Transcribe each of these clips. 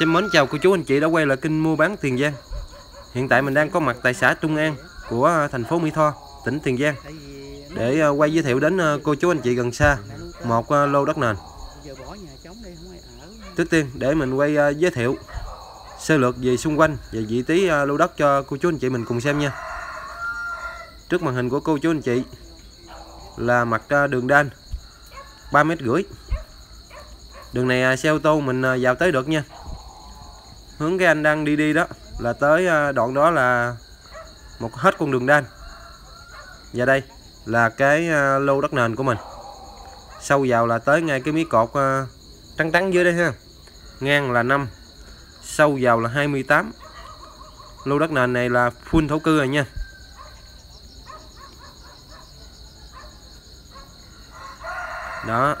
Xin mến chào cô chú anh chị đã quay lại kênh mua bán Tiền Giang. Hiện tại mình đang có mặt tại xã Trung An của à, thành phố Mỹ Tho, tỉnh Tiền Giang. Để à, quay giới thiệu đến à, cô chú anh chị gần xa một lô đất nền. Trước tiên để mình quay giới thiệu sơ lược về xung quanh và vị trí lô đất cho cô chú anh chị mình cùng xem nha. Trước màn hình của cô chú anh chị là mặt đường đan 3 mét rưỡi. Đường này xe ô tô mình vào tới được nha hướng cái anh đang đi đi đó, là tới à, đoạn đó là một hết con đường đan. Và đây là cái à, lô đất nền của mình. Sâu vào là tới ngay cái mí cột à, trắng trắng dưới đây ha. Ngang là 5 sâu vào là 28 lô đất nền này là full thổ cư rồi nha. Đó.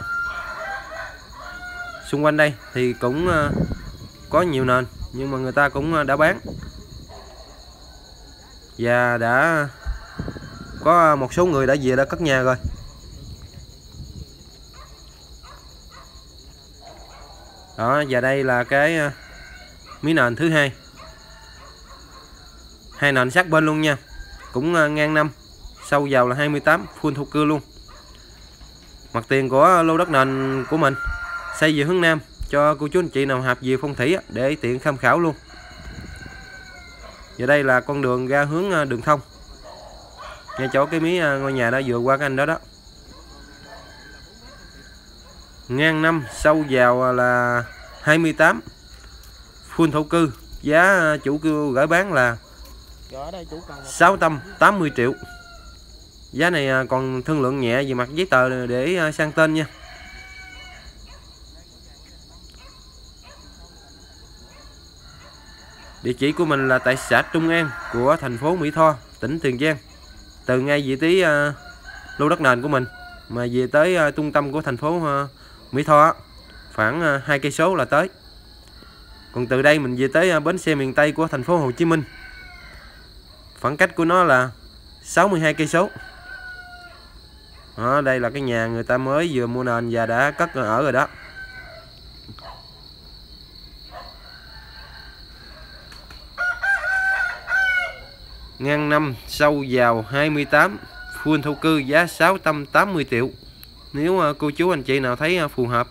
Xung quanh đây thì cũng có nhiều nền nhưng mà người ta cũng à, đã bán. Và đã có một số người đã về đã cất nhà rồi. Đó, và đây là cái miếng mí nền thứ hai. Hai nền sát bên luôn nha. Cũng à, ngang năm, sâu vào là 28 full thổ cư luôn. Mặt tiền của lô đất nền của mình xây về hướng nam cho cô chú anh chị nào hợp về phong thủy để tiện tham khảo luôn. Và đây là con đường ra hướng à, đường thông. Ngay chỗ cái mí à, ngôi nhà đó vừa qua cái anh đó đó. Ngang năm, sâu vào à, là 28 phun thổ cư. Giá chủ cư gửi bán là 680 triệu. Giá này còn thương lượng nhẹ về mặt giấy tờ để sang tên nha. Địa chỉ của mình là tại xã Trung An của thành phố Mỹ Tho, tỉnh Tiền Giang. Từ ngay vị trí uh, lô đất nền của mình mà về tới uh, trung tâm của thành phố uh, Mỹ Tho khoảng hai cây số là tới. Còn từ đây mình về tới uh, bến xe miền Tây của thành phố Hồ Chí Minh. Khoảng cách của nó là 62 cây số. Đó, đây là cái nhà người ta mới vừa mua nền và đã cất ở rồi đó. Ngang năm sâu vào 28 full thổ cư giá 680 triệu. Nếu à, cô chú anh chị nào thấy à, phù hợp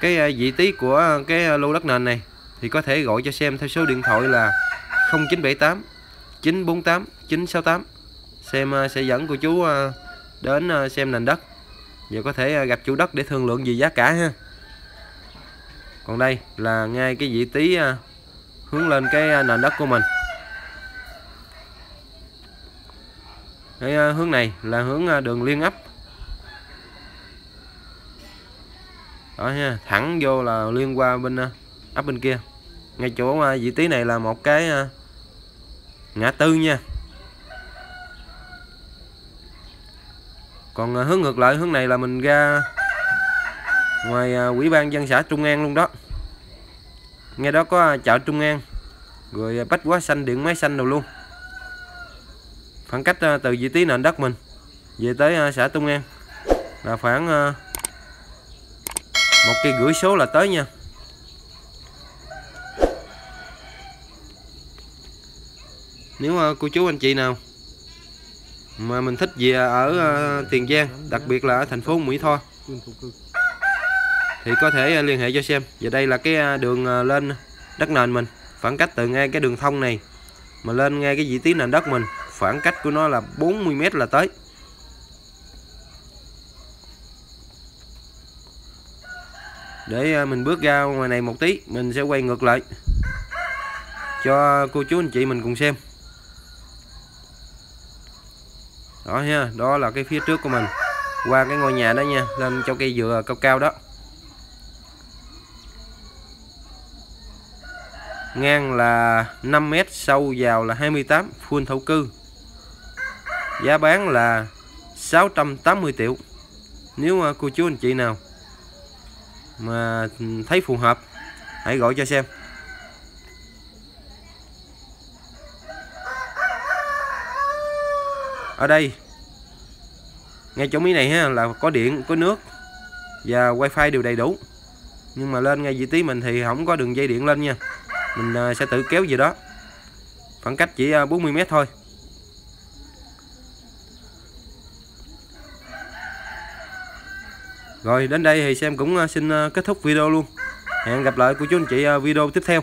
cái à, vị trí của cái lô đất nền này thì có thể gọi cho xem theo số điện thoại là 0978 948 968 xem sẽ dẫn cô chú đến xem nền đất và có thể gặp chủ đất để thương lượng về giá cả ha. Còn đây là ngay cái vị trí hướng lên cái nền đất của mình. Cái ờ, hướng này là hướng ờ, đường liên ấp. Đó nha, thẳng vô là liên qua bên ờ, ấp bên kia. Ngay chỗ vị trí này là một cái ngã tư nha. Còn hướng ngược lại, hướng này là mình ra ngoài quỹ ban dân xã Trung An luôn đó. Ngay đó có chợ Trung An, rồi bách quá xanh, điện máy xanh đâu luôn khoảng cách ờ, từ vị trí nền đất mình về tới ờ, xã Tung An là khoảng ờ, một cây gửi số là tới nha. Nếu cô chú anh chị nào mà mình thích về ở Tiền Giang, đặc biệt là ở thành phố Mỹ Tho thì có thể liên hệ cho xem. Và đây là cái đường lên đất nền mình. Khoảng cách từ ngay cái đường thông này mà lên ngay cái vị trí nền đất mình khoảng cách của nó là 40m là tới. Để à, mình bước ra ngoài này một tí, mình sẽ quay ngược lại cho cô chú anh chị mình cùng xem. Đó ha, đó là cái phía trước của mình, qua cái ngôi nhà đó nha, lên cho cây dừa cao cao đó. Ngang là 5m sâu vào là 28 full thổ cư giá bán là 680 triệu. Nếu ờ, cô chú anh chị nào mà thấy phù hợp, hãy gọi cho xem. Ở đây, ngay chỗ mí này ha, là có điện, có nước và wifi đều đầy đủ. Nhưng mà lên ngay vị trí mình thì không có đường dây điện lên nha. Mình ờ, sẽ tự kéo gì đó. Khoảng cách chỉ ờ, 40m thôi. Rồi, đến đây thì xem cũng ờ, xin ờ, kết thúc video luôn. Hẹn gặp lại cô chú anh chị ờ, video tiếp theo.